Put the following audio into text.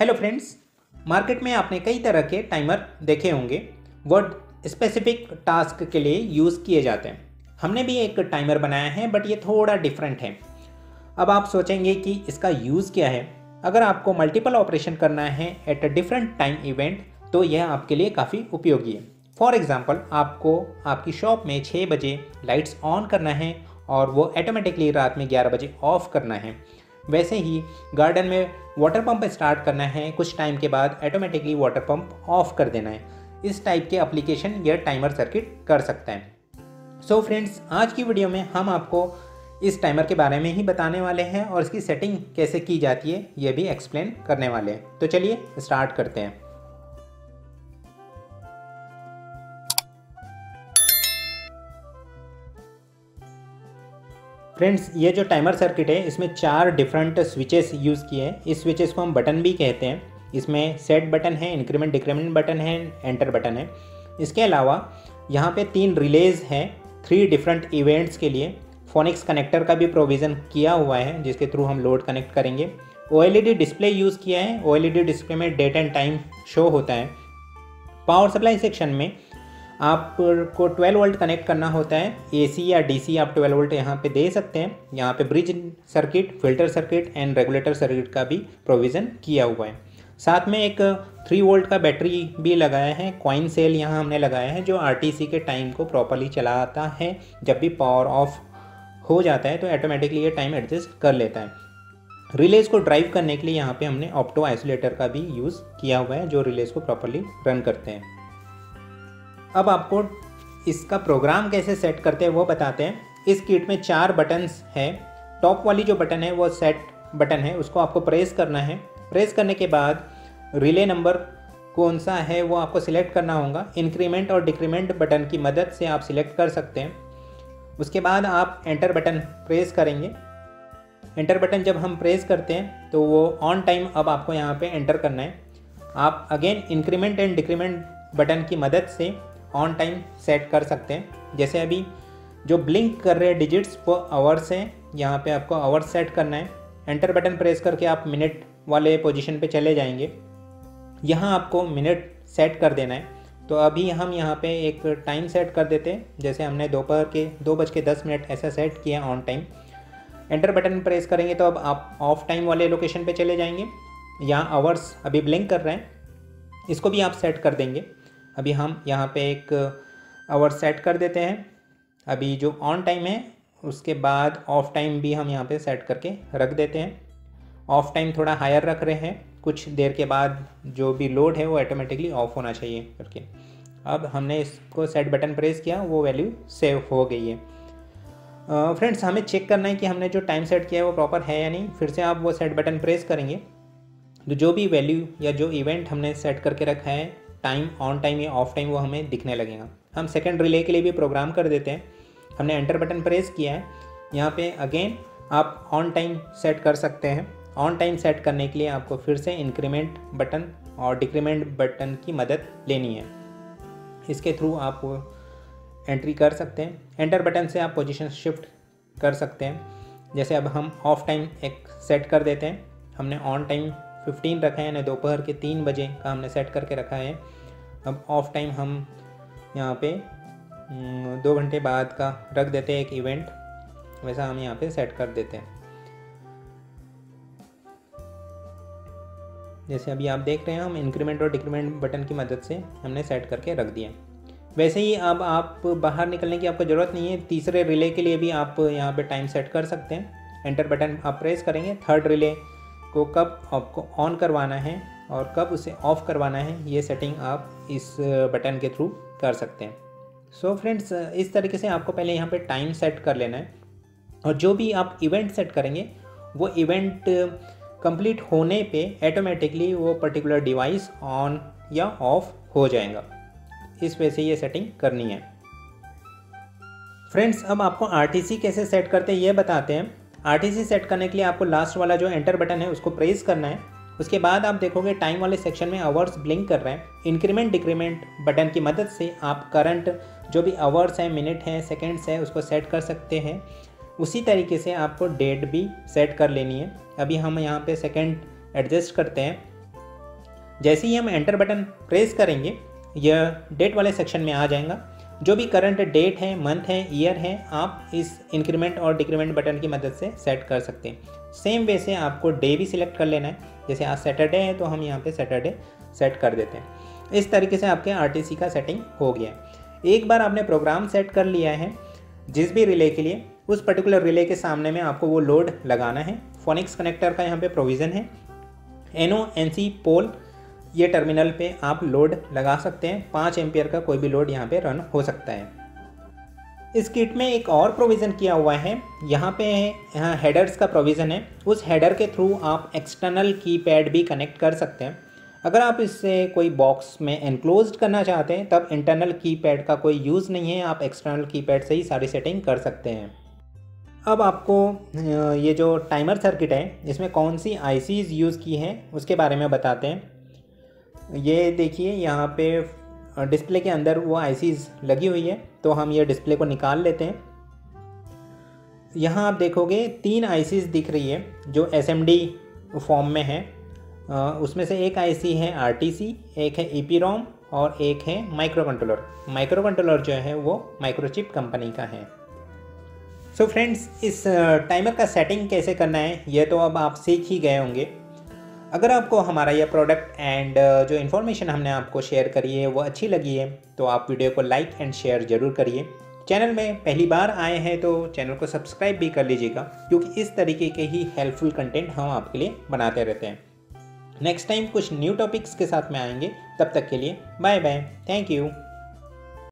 Hello friends market में आपने कई तरह के टाइमर देखे होंगे। वो स्पेसिफिक टास्क के लिए यूज़ किए जाते हैं। हमने भी एक टाइमर बनाया है बट ये थोड़ा डिफरेंट है। अब आप सोचेंगे कि इसका यूज़ क्या है। अगर आपको मल्टीपल ऑपरेशन करना है at a different time event तो यह आपके लिए काफ़ी उपयोगी है। फॉर एग्ज़ाम्पल आपको आपकी शॉप में छः बजे लाइट्स ऑन करना है और वो ऑटोमेटिकली रात में ग्यारह बजे ऑफ़ करना है। वैसे ही गार्डन में वाटर पंप स्टार्ट करना है, कुछ टाइम के बाद ऑटोमेटिकली वाटर पंप ऑफ़ कर देना है। इस टाइप के एप्लीकेशन यह टाइमर सर्किट कर सकता है। सो so फ्रेंड्स आज की वीडियो में हम आपको इस टाइमर के बारे में ही बताने वाले हैं और इसकी सेटिंग कैसे की जाती है, ये भी एक्सप्लेन करने वाले हैं। तो चलिए स्टार्ट करते हैं। फ्रेंड्स, ये जो टाइमर सर्किट है, इसमें चार डिफरेंट स्विचेस यूज़ किए हैं। इस स्विचेस को हम बटन भी कहते हैं। इसमें सेट बटन है इंक्रीमेंट डिक्रीमेंट बटन है एंटर बटन है। इसके अलावा, यहाँ पे तीन रिलेज हैं थ्री डिफरेंट इवेंट्स के लिए। फोनिक्स कनेक्टर का भी प्रोविज़न किया हुआ है, जिसके थ्रू हम लोड कनेक्ट करेंगे। ओ डिस्प्ले यूज़ किया है। ओएलईडी डिस्प्ले में डेट एंड टाइम शो होता है। पावर सप्लाई सेक्शन में आपको 12 वोल्ट कनेक्ट करना होता है एसी या डीसी आप 12 वोल्ट यहाँ पे दे सकते हैं। यहाँ पे bridge circuit filter circuit and regulator circuit का भी प्रोविज़न किया हुआ है। साथ में एक 3 वोल्ट का बैटरी भी लगाया है। कॉइन सेल यहाँ हमने लगाया है, जो आरटीसी के टाइम को प्रॉपरली चलाता है। जब भी पावर ऑफ़ हो जाता है तो ऑटोमेटिकली ये टाइम एडजस्ट कर लेता है। रिलेज को ड्राइव करने के लिए यहाँ पे हमने ऑप्टो आइसोलेटर का भी यूज़ किया हुआ है, जो रिलेज को प्रॉपरली रन करते हैं। अब आपको इसका प्रोग्राम कैसे सेट करते हैं वो बताते हैं। इस किट में चार बटन्स हैं। टॉप वाली जो बटन है, वो सेट बटन है। उसको आपको प्रेस करना है। प्रेस करने के बाद रिले नंबर कौन सा है, वो आपको सिलेक्ट करना होगा। इंक्रीमेंट और डिक्रीमेंट बटन की मदद से आप सिलेक्ट कर सकते हैं। उसके बाद आप एंटर बटन प्रेस करेंगे। एंटर बटन जब हम प्रेस करते हैं तो वो ऑन टाइम अब आपको यहाँ पे एंटर करना है। आप again increment and decrement button की मदद से ऑन टाइम सेट कर सकते हैं। जैसे अभी जो ब्लिंक कर रहे डिजिट्स वो आवर्स हैं। यहाँ पे आपको आवर्स सेट करना है। एंटर बटन प्रेस करके आप मिनट वाले पोजीशन पे चले जाएँगे। यहाँ आपको मिनट सेट कर देना है। तो अभी हम यहाँ पे एक टाइम सेट कर देते हैं। जैसे हमने दोपहर के दो बज के दस मिनट ऐसा सेट किया on time enter button press करेंगे तो अब आप ऑफ़ टाइम वाले लोकेशन पे चले जाएँगे। यहाँ आवर्स अभी ब्लिंक कर रहे हैं। इसको भी आप सेट कर देंगे। अभी हम यहाँ पे एक आवर सेट कर देते हैं। अभी जो ऑन टाइम है उसके बाद ऑफ़ टाइम भी हम यहाँ पे सेट करके रख देते हैं। ऑफ़ टाइम थोड़ा हायर रख रहे हैं। कुछ देर के बाद जो भी लोड है वो ऑटोमेटिकली ऑफ़ होना चाहिए करके। अब हमने इसको सेट बटन प्रेस किया वो वैल्यू सेव हो गई है। फ्रेंड्स uh, हमें चेक करना है कि हमने जो टाइम सेट किया है वो प्रॉपर है या नहीं। फिर से आप वो सेट बटन प्रेस करेंगे। तो जो भी वैल्यू या जो इवेंट हमने सेट करके रखा है टाइम ऑन टाइम या ऑफ़ टाइम वो हमें दिखने लगेगा। हम सेकेंड रिले के लिए भी प्रोग्राम कर देते हैं। हमने एंटर बटन प्रेस किया है। यहाँ पे अगेन आप ऑन टाइम सेट कर सकते हैं। ऑन टाइम सेट करने के लिए आपको फिर से इंक्रीमेंट बटन और डिक्रीमेंट बटन की मदद लेनी है। इसके थ्रू आप एंट्री कर सकते हैं। एंटर बटन से आप पोजीशन शिफ्ट कर सकते हैं। जैसे अब हम ऑफ़ टाइम एक सेट कर देते हैं। हमने ऑन टाइम फिफ्टीन रखा है, यानी दोपहर के तीन बजे का हमने सेट करके रखा है। अब ऑफ़ टाइम हम यहाँ पे दो घंटे बाद का रख देते हैं एक इवेंट वैसा हम यहाँ पे सेट कर देते हैं। जैसे अभी आप देख रहे हैं, हम इंक्रीमेंट और डिक्रीमेंट बटन की मदद से हमने सेट करके रख दिया। वैसे ही अब आप बाहर निकलने की आपको ज़रूरत नहीं है, तीसरे रिले के लिए भी आप यहाँ पे टाइम सेट कर सकते हैं। एंटर बटन आप प्रेस करेंगे थर्ड रिले को कब आपको ऑन करवाना है और कब उसे ऑफ़ करवाना है, ये सेटिंग आप इस बटन के थ्रू कर सकते हैं। सो so फ्रेंड्स इस तरीके से आपको पहले यहाँ पे टाइम सेट कर लेना है और जो भी आप इवेंट सेट करेंगे, वो इवेंट कंप्लीट होने पे ऑटोमेटिकली वो पर्टिकुलर डिवाइस ऑन या ऑफ़ हो जाएगा। इस वजह से ये सेटिंग करनी है। फ्रेंड्स अब आपको आरटीसी कैसे सेट करते हैं, ये बताते हैं। आरटीसी सेट करने के लिए आपको लास्ट वाला जो एंटर बटन है, उसको प्रेस करना है। उसके बाद आप देखोगे टाइम वाले सेक्शन में आवर्स ब्लिंक कर रहे हैं। इंक्रीमेंट डिक्रीमेंट बटन की मदद से आप करंट जो भी आवर्स हैं मिनट हैं सेकेंड्स हैं, उसको सेट कर सकते हैं। उसी तरीके से आपको डेट भी सेट कर लेनी है। अभी हम यहाँ पे सेकेंड एडजस्ट करते हैं। जैसे ही हम एंटर बटन प्रेस करेंगे, यह डेट वाले सेक्शन में आ जाएगा। जो भी करंट डेट है मंथ है ईयर है, आप इस इंक्रीमेंट और डिक्रीमेंट बटन की मदद से सेट कर सकते हैं। सेम वे से आपको डे भी सिलेक्ट कर लेना है। जैसे आज सैटरडे है तो हम यहाँ पे सैटरडे सेट कर देते हैं। इस तरीके से आपके आरटीसी का सेटिंग हो गया एक बार आपने प्रोग्राम सेट कर लिया है, जिस भी रिले के लिए, उस पर्टिकुलर रिले के सामने में आपको वो लोड लगाना है। फोनिक्स कनेक्टर का यहाँ पे प्रोविज़न है। एन ओ एन सी पोल ये टर्मिनल पे आप लोड लगा सकते हैं। पाँच एम्पियर का कोई भी लोड यहाँ पे रन हो सकता है। इस किट में एक और प्रोविज़न किया हुआ है। यहाँ पे, यहाँ हेडर्स का प्रोविज़न है। उस हेडर के थ्रू आप एक्सटर्नल कीपैड भी कनेक्ट कर सकते हैं। अगर आप इससे कोई बॉक्स में एनक्लोज करना चाहते हैं, तब इंटरनल कीपैड का कोई यूज़ नहीं है। आप एक्सटर्नल कीपैड से ही सारी सेटिंग कर सकते हैं। अब आपको ये जो टाइमर सर्किट है, इसमें कौन सी आईसीज यूज़ की हैं, उसके बारे में बताते हैं। ये देखिए, यहाँ पे डिस्प्ले के अंदर वो आईसीज लगी हुई है तो हम ये डिस्प्ले को निकाल लेते हैं। यहाँ आप देखोगे, तीन आईसीज दिख रही है, जो एसएमडी फॉर्म में है। उसमें से एक आईसी है आरटीसी एक है ई रोम और एक है माइक्रो कंट्रोलर माइक्रो कंट्रोलर जो है, वो माइक्रोचिप कंपनी का है। सो so फ्रेंड्स इस टाइमर का सेटिंग कैसे करना है, ये तो अब आप सीख ही गए होंगे। अगर आपको हमारा यह प्रोडक्ट एंड जो इन्फॉर्मेशन हमने आपको शेयर करी है, वो अच्छी लगी है तो आप वीडियो को लाइक एंड शेयर ज़रूर करिए। चैनल में पहली बार आए हैं तो चैनल को सब्सक्राइब भी कर लीजिएगा, क्योंकि इस तरीके के ही हेल्पफुल कंटेंट हम आपके लिए बनाते रहते हैं। नेक्स्ट टाइम कुछ न्यू टॉपिक्स के साथ में आएँगे, तब तक के लिए बाय बाय थैंक यू